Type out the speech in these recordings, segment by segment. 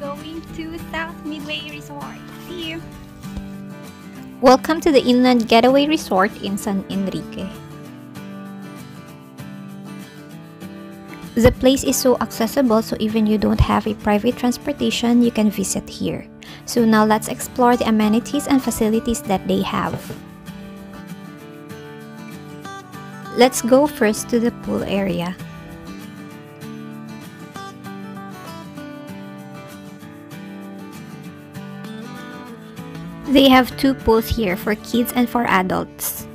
going to South Midway Resort. See you! Welcome to the Inland Getaway Resort in San Enrique. The place is so accessible so even you don't have a private transportation, you can visit here. So now let's explore the amenities and facilities that they have. Let's go first to the pool area. They have two pools here for kids and for adults.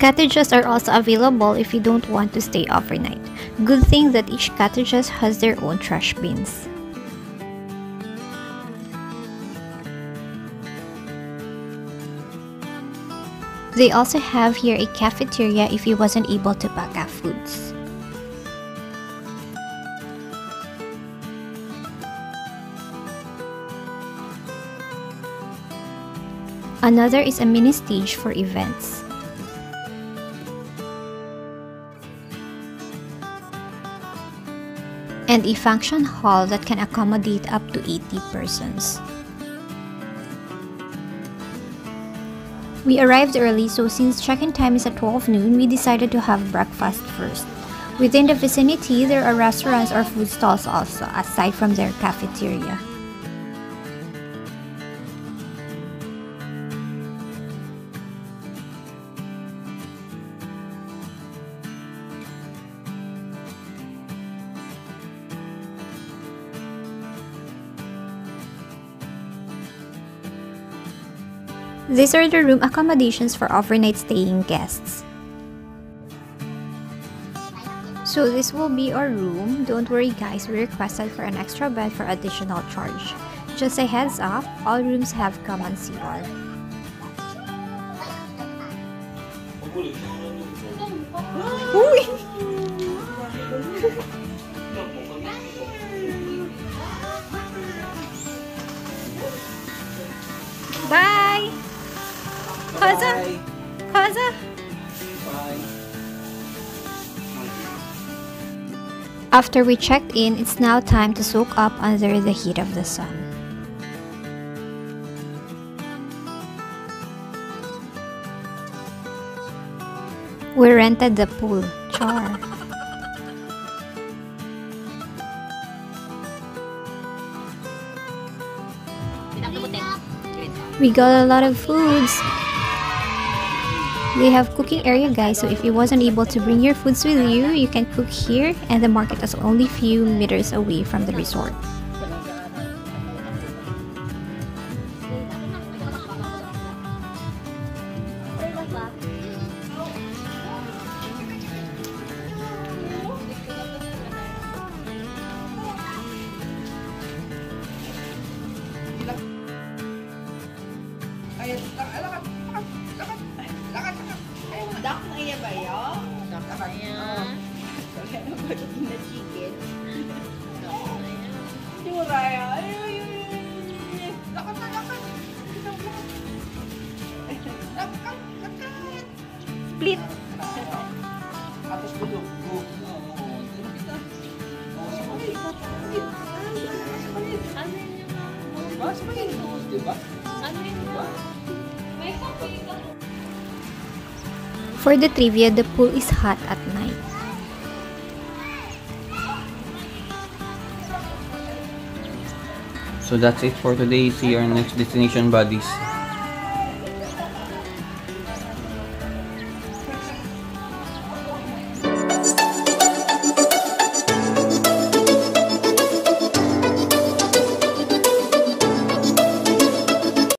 Cottages are also available if you don't want to stay overnight. Good thing that each cottages has their own trash bins. They also have here a cafeteria if you wasn't able to pack up foods. Another is a mini stage for events. And a function hall that can accommodate up to 80 persons. We arrived early so since check-in time is at 12 noon, we decided to have breakfast first. Within the vicinity, there are restaurants or food stalls also, aside from their cafeteria. These are the room accommodations for overnight staying guests. So this will be our room. Don't worry guys, we requested for an extra bed for additional charge. Just a heads up, all rooms have common CR. Uy! After we checked in, it's now time to soak up under the heat of the sun. We rented the pool. Char. We got a lot of foods. They have cooking area guys so if you wasn't able to bring your foods with you, you can cook here and the market is only few meters away from the resort. na chicken. Tura yan. Ay, ay, ay. Lakad na, lakad. Lakad, lakad. Split. Atos ko to. Mas may inus, di ba? Ano yun ba? May coffee. For the trivia, the pool is hot at night. So that's it for today. See you on next destination buddies.